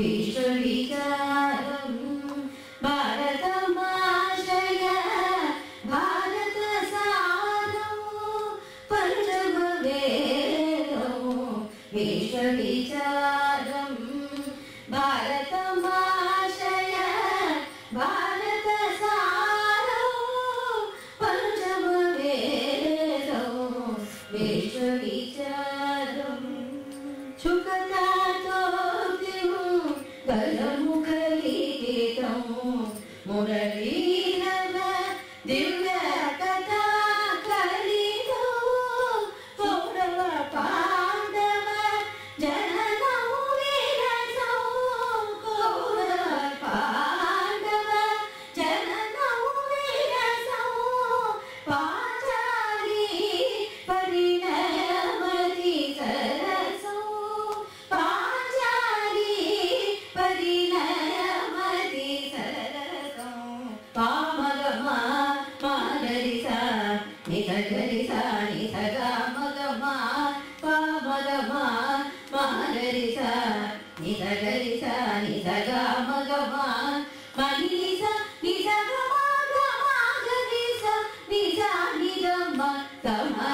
Richard Vita. the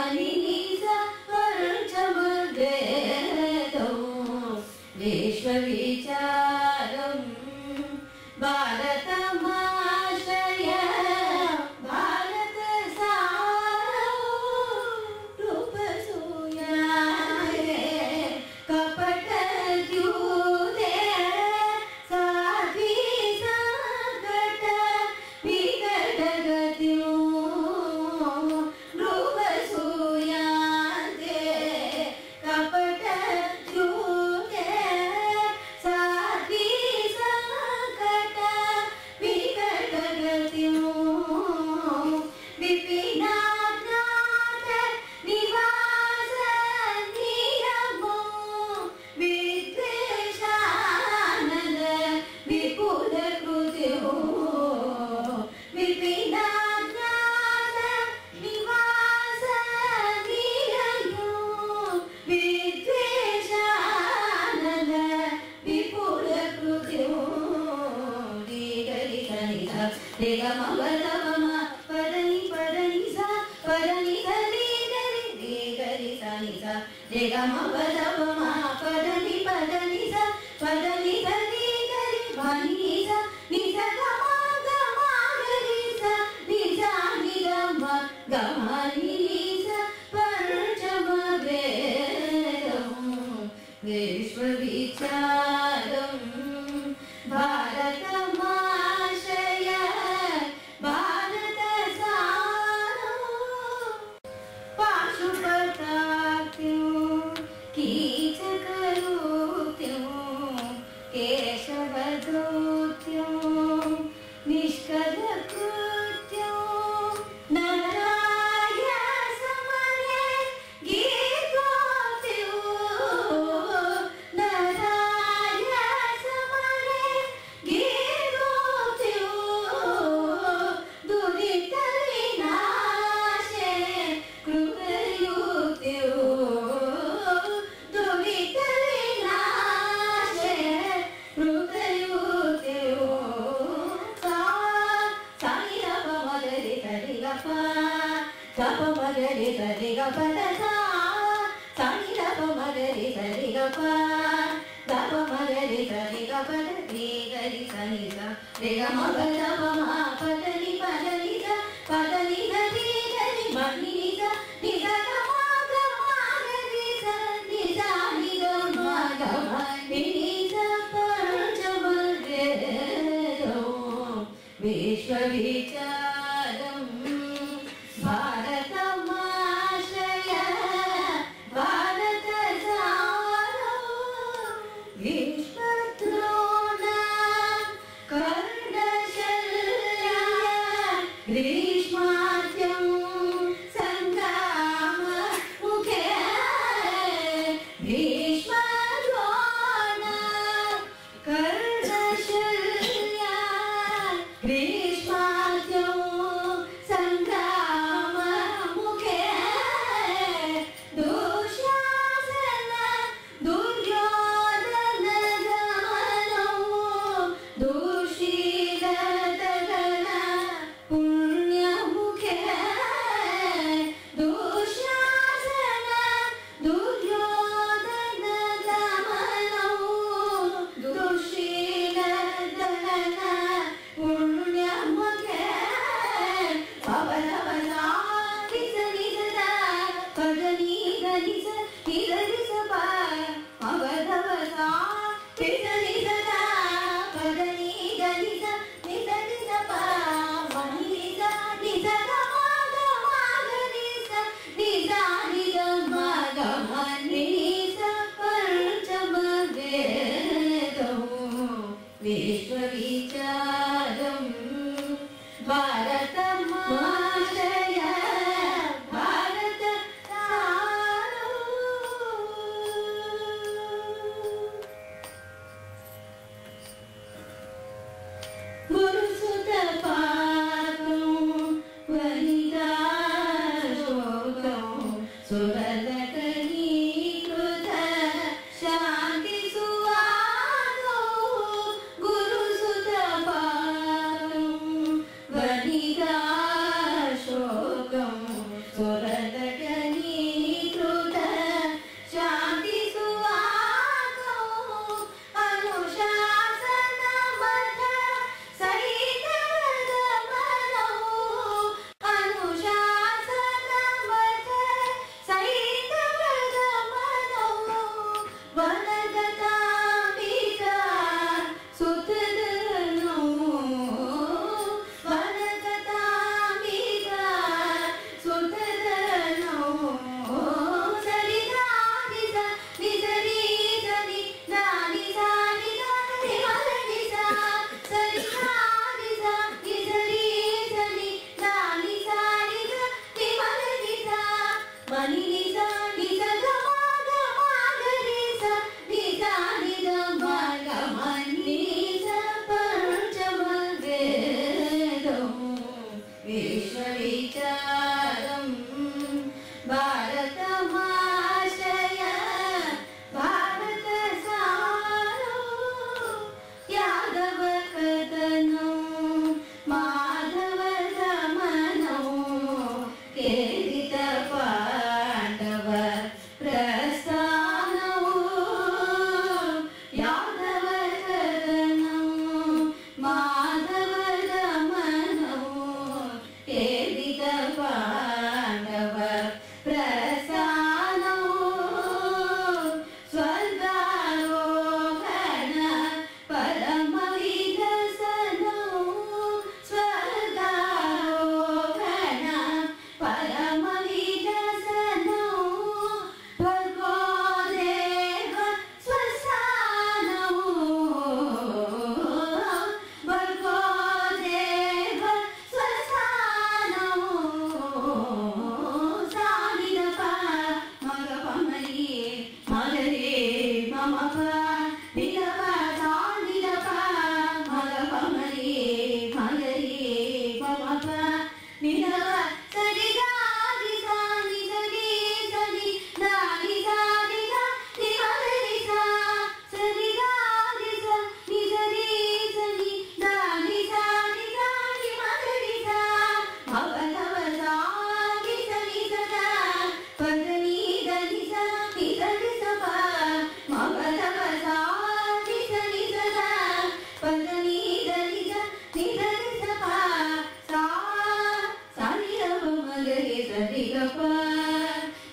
रे ग म प ध प म प ध नि प ध नि सा प ध नि ध नि ग रि भ नि सा नि सा ग म ग म ग रि सा नि सा नि ग म ग म नि नि सा पंचम वेद विश्व विचार మగరి సరి గప గప మగరి సరి గప రే గరి సని స రే గ మ ప ద ప మ ప ద ని ప ద ని స ప ద ని స రే గరి మ ని ని స ని స గ మ గ మ గ రి స ని స ని గ మ గ మ ని ని స పంచమ వేదో విశ్వవిచారం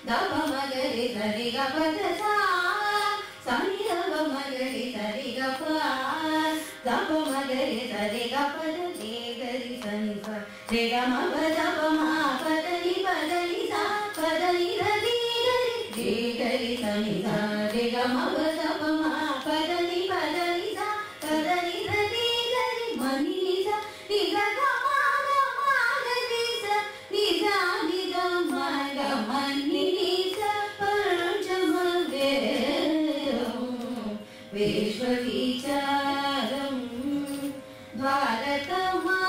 ದವ ಮಗರಿ ಸರಿ ಗ ಪದ ಸನಿ ದವ ಮಗರಿ ಸರಿ ಗ ಪ ದವ ಮಗರಿ ಸರಿ ಗ ಪದ ದೇ ಗರಿ ಸಂಸ ದೇ ಗ ಮ ಪದ भारतमा